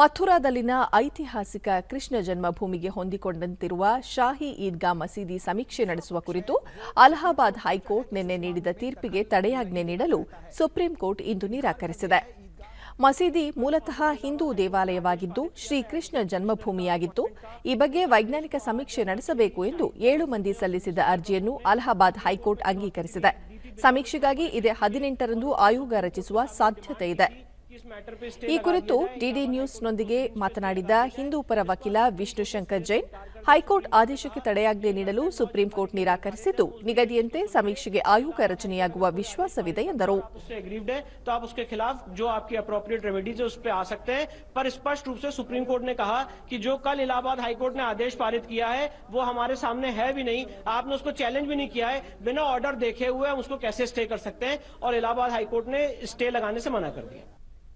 ಮಥುರಾದಲ್ಲಿನ ಐತಿಹಾಸಿಕ ಕೃಷ್ಣ ಜನ್ಮಭೂಮಿಗೆ ಹೊಂದಿಕೊಂಡಂತಿರುವ ಶಾಹಿ ಈದ್ಗಾ ಮಸೀದಿ ಸಮೀಕ್ಷೆ ನಡೆಸುವ ಕುರಿತು ಅಲಹಾಬಾದ್ ಹೈಕೋರ್ಟ್ ನಿನ್ನೆ ನೀಡಿದ ತೀರ್ಪಿಗೆ ತಡೆಯಾಜ್ಞೆ ನೀಡಲು ಸುಪ್ರೀಂ ಕೋರ್ಟ್ ಇಂದು ನಿರಾಕರಿಸಿದೆ ಮಸೀದಿ ಮೂಲತಃ ಹಿಂದೂ ದೇವಾಲಯವಾಗಿದ್ದು ಶ್ರೀಕೃಷ್ಣ ಜನ್ಮಭೂಮಿಯಾಗಿತ್ತು ಈ ಬಗ್ಗೆ ವೈಜ್ಞಾನಿಕ ಸಮೀಕ್ಷೆ ನಡೆಸಬೇಕು ಎಂದು ಏಳು ಮಂದಿ ಸಲ್ಲಿಸಿದ ಅರ್ಜಿಯನ್ನು ಅಲಹಾಬಾದ್ ಹೈಕೋರ್ಟ್ ಅಂಗೀಕರಿಸಿದೆ ಸಮೀಕ್ಷೆಗಾಗಿ ಇದೇ ಹದಿನೆಂಟರಂದು ಆಯೋಗ ರಚಿಸುವ ಸಾಧ್ಯತೆ ಇದೆ ಈ ಮ್ಯಾಟರ್ पे स्टे ई ಕುರಿತು ಡಿಡಿ ನ್ಯೂಸ್ ನೊಂದಿಗೆ ಮಾತನಾಡಿದ ಹಿಂದೂಪರ ವಕೀಲ ವಿಶ್ವಶಂಕರ್ ಜೈನ್ ಹೈಕೋರ್ಟ್ ಆದೇಶಕ್ಕೆ ತಡೆಯಾಜ್ಞೆ ನೀಡಲು ಸುಪ್ರೀಂ ಕೋರ್ಟ್ ನಿರಾಕರಿಸಿತು ನಿಗದಿಯಂತೆ ಸಮೀಕ್ಷಿಗೆ ಆಯೋಕ ರಚನಿಯಾಗಿುವ ವಿಶ್ವಾಸವಿದೆ ಅಂತರು ತೋ ಆಪ್ ಉಸ್ಕೆ ಖಿಲಾಫ್ ಜೋ ಆಪ್ಕಿ ಅಪ್ರೊಪ್ರಿಯೇಟ್ ರೆಮಿಡಿಸ್ ಜೋ ಉಸ್ಪೇ ಆ ಸಕ್ತೆ ಹೈ ಪರ ಸ್ಪಷ್ಟ ರೂಪ ಸೆ ಸುಪ್ರೀಂ ಕೋರ್ಟ್ ನೇ ಕಹಾ ಕಿ ಜೋ ಕಲ್ ಇಲಾहाबाद ಹೈಕೋರ್ಟ್ ನೇ ಆದೇಶ ಪಾರಿತ ಕಿಯಾ ಹೈ ವೋ ಹಮಾರೆ ಸಾಮ್ನೆ ಹೈ ಬಿ ನಹಿ ಆಪ್ ನೇ ಉಸ್ಕೋ ಚಾಲೆಂಜ್ ಬಿ ನಹಿ ಕಿಯಾ ಹೈ ಬಿನ ಆರ್ಡರ್ ದೇಖೇ ಹುವ ಉಸ್ಕೋ ಕೈಸೆ ಸ್ಟೇ ಕರ್ ಸಕ್ತೆ ಹೈ ಔರ್ ಇಲಾहाबाद ಹೈಕೋರ್ಟ್ ನೇ ಸ್ಟೇ ಲಗಾನೇ ಸೆ ಮನಾ ಕರ್ دیا